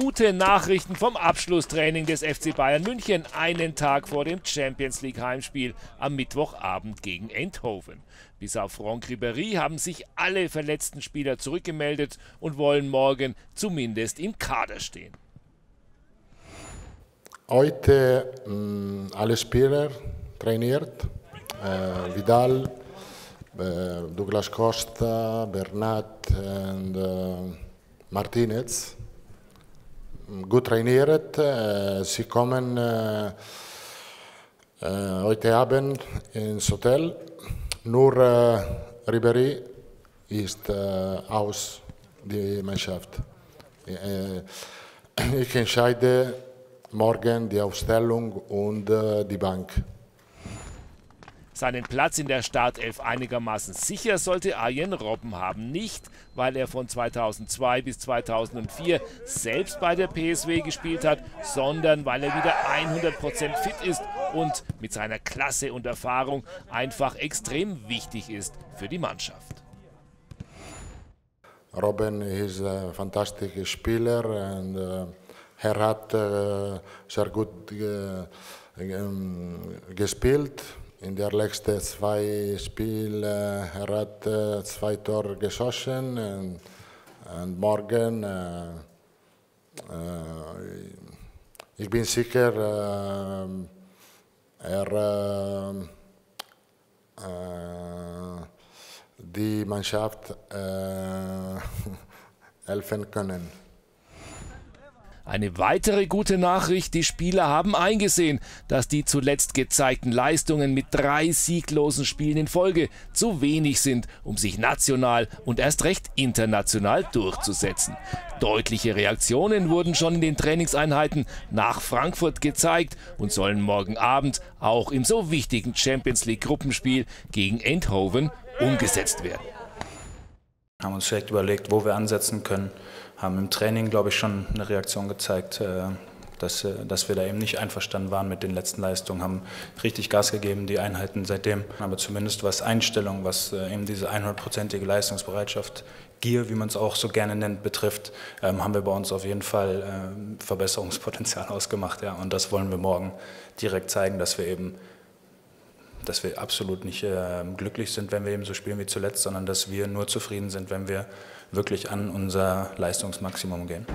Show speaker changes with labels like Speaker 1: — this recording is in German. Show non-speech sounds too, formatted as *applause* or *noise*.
Speaker 1: Gute Nachrichten vom Abschlusstraining des FC Bayern München, einen Tag vor dem Champions League Heimspiel am Mittwochabend gegen Eindhoven. Bis auf Franck Ribéry haben sich alle verletzten Spieler zurückgemeldet und wollen morgen zumindest im Kader stehen.
Speaker 2: Heute mh, mm, alle Spieler trainiert. Äh, Vidal, äh, Douglas Costa, Bernat und äh, Martinez. Gut trainiert. Äh, sie kommen äh, äh, heute Abend ins Hotel. Nur Ribéry ist aus der Mannschaft. ich entscheide morgen die Aufstellung und die Bank.
Speaker 1: Seinen Platz in der Startelf einigermaßen sicher sollte Arjen Robben haben. Nicht, weil er von 2002 bis 2004 selbst bei der PSW gespielt hat, sondern weil er wieder 100% fit ist und mit seiner Klasse und Erfahrung einfach extrem wichtig ist für die Mannschaft.
Speaker 2: Robben ist ein fantastischer Spieler und uh, er hat äh, sehr gut äh, gespielt. In der letzten zwei Spielen äh, er hat äh, zwei Tore geschossen und, und morgen äh, äh, ich bin sicher er die Mannschaft *laughs* helfen können.
Speaker 1: Eine weitere gute Nachricht, die Spieler haben eingesehen, dass die zuletzt gezeigten Leistungen mit drei sieglosen Spielen in Folge zu wenig sind, um sich national und erst recht international durchzusetzen. Deutliche Reaktionen wurden schon in den Trainingseinheiten nach Frankfurt gezeigt und sollen morgen Abend auch im so wichtigen Champions League Gruppenspiel gegen Eindhoven umgesetzt werden.
Speaker 3: Haben uns direkt überlegt, wo wir ansetzen können haben im Training, glaube ich, schon eine Reaktion gezeigt, äh, dass, äh, dass wir da eben nicht einverstanden waren mit den letzten Leistungen, haben richtig Gas gegeben, die Einheiten seitdem. Aber zumindest was Einstellung, was äh, eben diese 100-prozentige Leistungsbereitschaft, Gier, wie man es auch so gerne nennt, betrifft, ähm, haben wir bei uns auf jeden Fall Verbesserungspotenzial *laughs* ausgemacht. Ja. Und das wollen wir morgen direkt zeigen, dass wir eben dass wir absolut nicht äh, glücklich sind, wenn wir eben so spielen wie zuletzt, sondern dass wir nur zufrieden sind, wenn wir wirklich an unser Leistungsmaximum gehen.